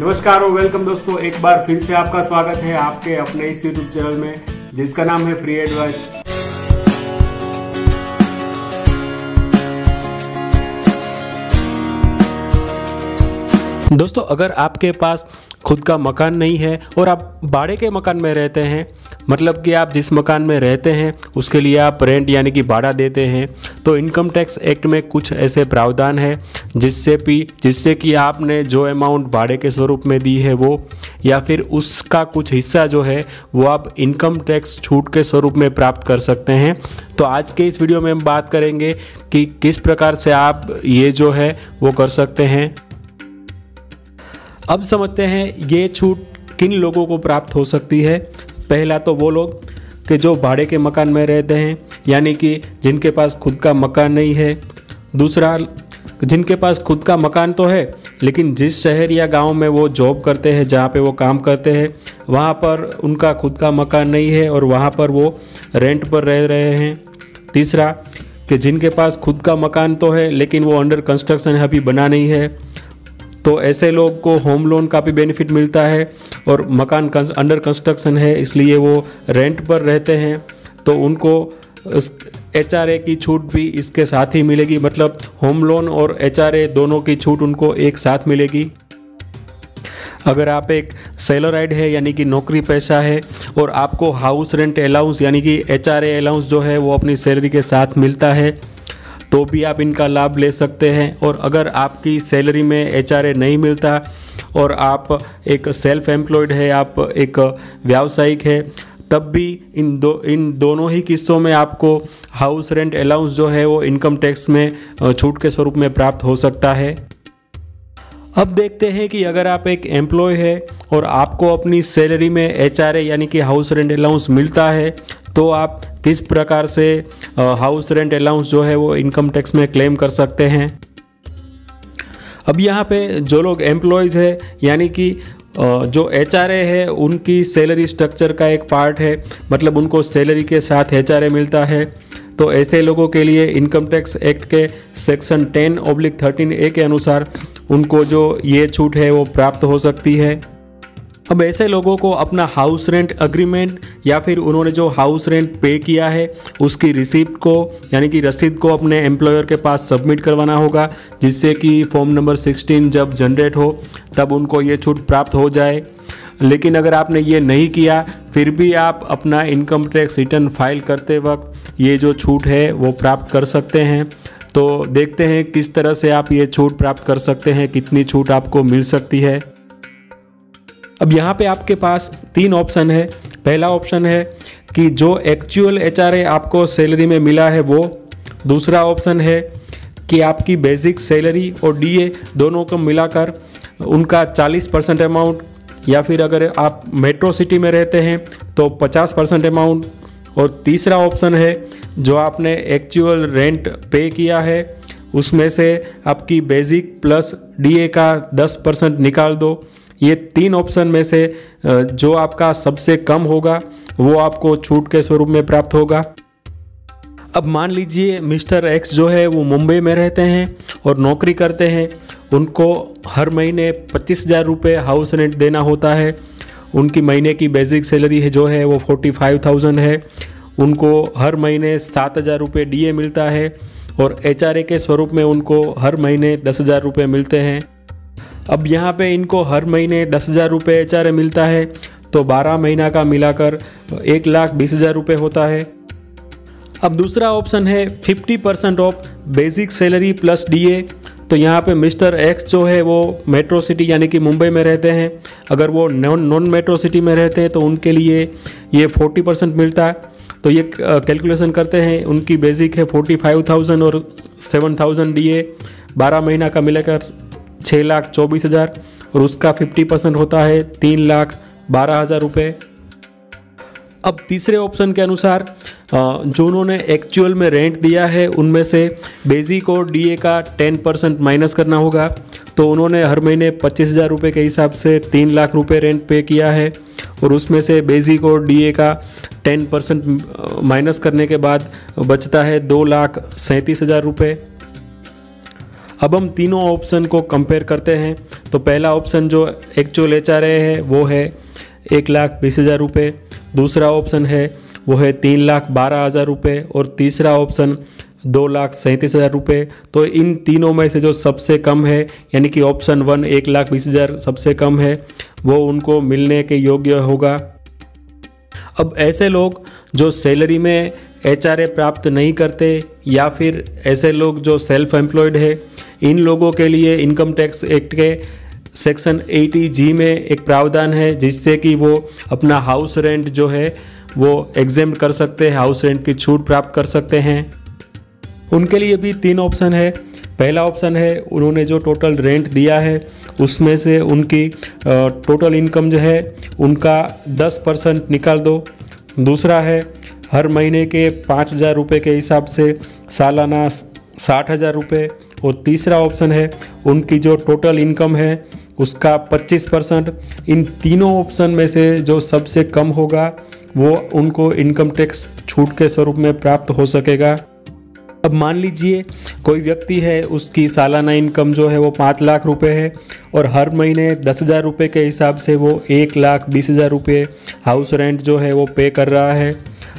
नमस्कार और वेलकम दोस्तों, एक बार फिर से आपका स्वागत है आपके अपने इस यूट्यूब चैनल में, जिसका नाम है फ्री एडवाइस दोस्तों, अगर आपके पास खुद का मकान नहीं है और आप भाड़े के मकान में रहते हैं मतलब कि आप जिस मकान में रहते हैं, उसके लिए आप रेंट यानी कि भाड़ा देते हैं तो इनकम टैक्स एक्ट में कुछ ऐसे प्रावधान है, जिससे भी जिससे कि आपने जो अमाउंट भाड़े के स्वरूप में दी है वो, या फिर उसका कुछ हिस्सा जो है, वो आप इनकम टैक्स छूट के स्वरूप में प्राप्त कर सकते हैं। तो आज के इस वीडियो में हम बात करेंगे कि किस प्रकार से आप ये जो है, वो कर सकते हैं। अब समझते हैं ये छूट किन लोगों को प्राप्त हो सकती है। पहला तो वो लोग कि जो भाड़े के मकान में रहते हैं, यानी कि जिनके पास खुद का मकान नहीं है। दूसरा, जिनके पास खुद का मकान तो है, लेकिन जिस शहर या गाँव में वो जॉब करते हैं, जहाँ पे वो काम करते हैं, वहाँ पर उनका खुद का मकान नहीं है और वहाँ पर वो रेंट पर रह रहे हैं। तीसरा, कि जिनके पास खुद का मकान तो है, लेकिन वो अंडर कंस्ट्रक्शन अभी बना नहीं है। तो ऐसे लोग को होम लोन का भी बेनिफिट मिलता है और मकान अंडर कंस्ट्रक्शन है, इसलिए वो रेंट पर रहते हैं। तो उनको एचआरए की छूट भी इसके साथ ही मिलेगी। मतलब होम लोन और एचआरए दोनों की छूट उनको एक साथ मिलेगी। अगर आप एक सेलराइड है, यानी कि नौकरी पैसा है, और आपको हाउस रेंट अलाउंस यानी कि एच अलाउंस जो है, वो अपनी सैलरी के साथ मिलता है तो भी आप इनका लाभ ले सकते हैं। और अगर आपकी सैलरी में एचआरए नहीं मिलता और आप एक सेल्फ एम्प्लॉयड है, आप एक व्यावसायिक है, तब भी इन दो, इन दोनों ही किस्तों में आपको हाउस रेंट अलाउंस जो है वो इनकम टैक्स में छूट के स्वरूप में प्राप्त हो सकता है। अब देखते हैं कि अगर आप एक एम्प्लॉय है और आपको अपनी सैलरी में एच यानी कि हाउस रेंट अलाउंस मिलता है तो आप किस प्रकार से हाउस रेंट अलाउंस जो है वो इनकम टैक्स में क्लेम कर सकते हैं? अब यहाँ पे जो लोग एम्प्लॉयज़ है, यानी कि जो एचआरए है, उनकी सैलरी स्ट्रक्चर का एक पार्ट है। मतलब उनको सैलरी के साथ एचआरए मिलता है। तो ऐसे लोगों के लिए इनकम टैक्स एक्ट के सेक्शन 10 ओब्लिक थर्टीन ए के अनुसार उनको जो ये छूट है वो प्राप्त हो सकती है। अब ऐसे लोगों को अपना हाउस रेंट अग्रीमेंट या फिर उन्होंने जो हाउस रेंट पे किया है, उसकी रिसिप्ट को, यानी कि रसीद को अपने एम्प्लॉयर के पास सबमिट करवाना होगा, जिससे कि फॉर्म नंबर 16 जब जनरेट हो, तब उनको ये छूट प्राप्त हो जाए। लेकिन अगर आपने ये नहीं किया, फिर भी आप अपना इनकम टैक्स रिटर्न फ़ाइल करते वक्त ये जो छूट है, वो प्राप्त कर सकते हैं। तो देखते हैं किस तरह से आप ये छूट प्राप्त कर सकते हैं, कितनी छूट आपको मिल सकती है। अब यहाँ पे आपके पास तीन ऑप्शन है। पहला ऑप्शन है कि जो एक्चुअल एच आपको सैलरी में मिला है वो। दूसरा ऑप्शन है कि आपकी बेसिक सैलरी और डीए दोनों को मिलाकर उनका 40 परसेंट अमाउंट या फिर अगर आप मेट्रो सिटी में रहते हैं तो 50 परसेंट अमाउंट और तीसरा ऑप्शन है जो आपने एक्चुअल रेंट पे किया है, उसमें से आपकी बेसिक प्लस डीए का 10 परसेंट निकाल दो। ये तीन ऑप्शन में से जो आपका सबसे कम होगा, वो आपको छूट के स्वरूप में प्राप्त होगा। अब मान लीजिए मिस्टर एक्स जो है, वो मुंबई में रहते हैं और नौकरी करते हैं। उनको हर महीने पच्चीस हज़ार रुपये हाउस रेंट देना होता है। उनकी महीने की बेसिक सैलरी है जो है, वो फोर्टी फाइव थाउज़ेंड है। उनको हर महीने सात हज़ार रुपये डी मिलता है और एचआरए के स्वरूप में उनको हर महीने दस हज़ार रुपये मिलते हैं। अब यहाँ पे इनको हर महीने दस हज़ार रुपये एच मिलता है तो बारह महीना का मिलाकर एक लाख बीस हज़ार रुपये होता है। अब दूसरा ऑप्शन है fifty percent of basic salary plus DA. तो यहाँ पे मिस्टर एक्स जो है वो मेट्रो सिटी यानी कि मुंबई में रहते हैं। अगर वो नॉन नॉन मेट्रो सिटी में रहते हैं तो उनके लिए ये फोर्टी परसेंट मिलता है। तो ये कैलकुलेशन करते हैं, उनकी बेसिक है फोर्टी फाइव थाउज़ेंड और सेवन थाउज़ेंड डी ए बारह महीना का मिलाकर छः लाख चौबीस हज़ार, और उसका फिफ्टी परसेंट होता है तीन लाख बारह हज़ार रुपये अब तीसरे ऑप्शन के अनुसार जो उन्होंने एक्चुअल में रेंट दिया है, उनमें से बेसिक और डीए का टेन परसेंट माइनस करना होगा। तो उन्होंने हर महीने पच्चीस हज़ार रुपये के हिसाब से तीन लाख रुपये रेंट पे किया है, और उसमें से बेसिक और डीए का टेन परसेंट माइनस करने के बाद बचता है दो लाख सैंतीस हज़ार रुपये अब हम तीनों ऑप्शन को कंपेयर करते हैं। तो पहला ऑप्शन जो एक्चुअल एच आर है, वो है एक लाख बीस हज़ार रुपये दूसरा ऑप्शन है, वो है तीन लाख बारह हज़ार रुपये और तीसरा ऑप्शन दो लाख सैंतीस हज़ार रुपये तो इन तीनों में से जो सबसे कम है, यानी कि ऑप्शन वन एक लाख बीस हज़ार सबसे कम है, वो उनको मिलने के योग्य होगा। अब ऐसे लोग जो सैलरी में एचआरए प्राप्त नहीं करते, या फिर ऐसे लोग जो सेल्फ एम्प्लॉयड है इन लोगों के लिए इनकम टैक्स एक्ट के सेक्शन 80 जी में एक प्रावधान है, जिससे कि वो अपना हाउस रेंट जो है, वो एग्ज़ाम कर सकते हैं, हाउस रेंट की छूट प्राप्त कर सकते हैं। उनके लिए भी तीन ऑप्शन है। पहला ऑप्शन है, उन्होंने जो टोटल रेंट दिया है, उसमें से उनकी टोटल इनकम जो है, उनका 10 परसेंट निकाल दो। दूसरा है, हर महीने के पाँच हज़ार रुपये के हिसाब से सालाना साठ हज़ार रुपये और तीसरा ऑप्शन है, उनकी जो टोटल इनकम है, उसका 25 परसेंट इन तीनों ऑप्शन में से जो सबसे कम होगा, वो उनको इनकम टैक्स छूट के स्वरूप में प्राप्त हो सकेगा। अब मान लीजिए, कोई व्यक्ति है, उसकी सालाना इनकम जो है वो पाँच लाख रुपए है, और हर महीने दस हज़ार रुपये के हिसाब से वो एक लाख बीस हज़ार रुपये हाउस रेंट जो है वो पे कर रहा है।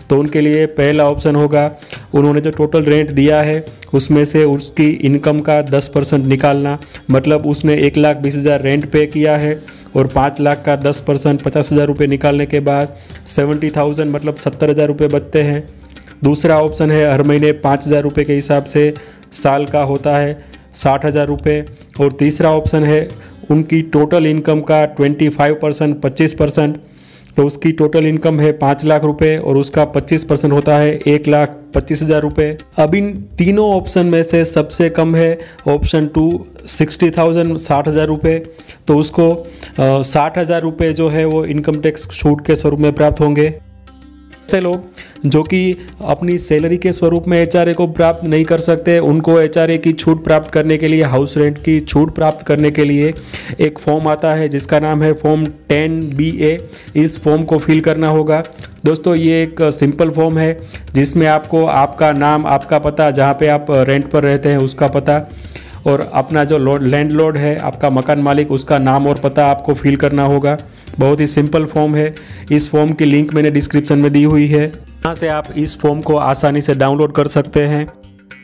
तो उनके लिए पहला ऑप्शन होगा, उन्होंने जो टोटल रेंट दिया है, उसमें से उसकी इनकम का दस परसेंट निकालना मतलब उसने एक लाख बीस हज़ार रेंट पे किया है और पाँच लाख का दस परसेंट पचास हज़ार रुपये निकालने के बाद सेवेंटी थाउज़ेंड मतलब सत्तर हज़ार रुपये बचते हैं। दूसरा ऑप्शन है, हर महीने पाँच हज़ार रुपये के हिसाब से साल का होता है, साठ हज़ार रुपये। और तीसरा ऑप्शन है, उनकी टोटल इनकम का ट्वेंटी फाइव परसेंट, पच्चीस परसेंट। तो उसकी टोटल इनकम है पाँच लाख रुपए और उसका पच्चीस परसेंट होता है एक लाख पच्चीस हज़ार रुपये अब इन तीनों ऑप्शन में से सबसे कम है ऑप्शन टू सिक्सटी थाउज़ेंड साठ हज़ार रुपये तो उसको साठ हज़ार रुपये जो है वो इनकम टैक्स छूट के स्वरूप में प्राप्त होंगे। ऐसे लोग, जो कि अपनी सैलरी के स्वरूप में एचआरए को प्राप्त नहीं कर सकते, उनको एचआरए की छूट प्राप्त करने के लिए हाउस रेंट की छूट प्राप्त करने के लिए एक फॉर्म आता है, जिसका नाम है फॉर्म टेन बी ए इस फॉर्म को फिल करना होगा। दोस्तों, ये एक सिंपल फॉर्म है, जिसमें आपको आपका नाम, आपका पता, जहाँ पे आप रेंट पर रहते हैं, उसका पता। और अपना जो लोड लैंड है, आपका मकान मालिक, उसका नाम और पता आपको फिल करना होगा। बहुत ही सिंपल फॉर्म है। इस फॉर्म की लिंक मैंने डिस्क्रिप्शन में दी हुई है। यहाँ से आप इस फॉर्म को आसानी से डाउनलोड कर सकते हैं।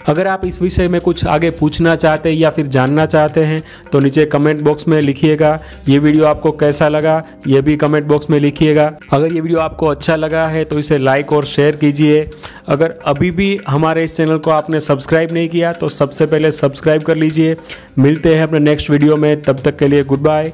अगर आप इस विषय में कुछ आगे पूछना चाहते हैं या फिर जानना चाहते हैं तो नीचे कमेंट बॉक्स में लिखिएगा। ये वीडियो आपको कैसा लगा, ये भी कमेंट बॉक्स में लिखिएगा। अगर ये वीडियो आपको अच्छा लगा है तो इसे लाइक और शेयर कीजिए। अगर अभी भी हमारे इस चैनल को आपने सब्सक्राइब नहीं किया तो सबसे पहले सब्सक्राइब कर लीजिए। मिलते हैं अपने नेक्स्ट वीडियो में। तब तक के लिए गुड बाय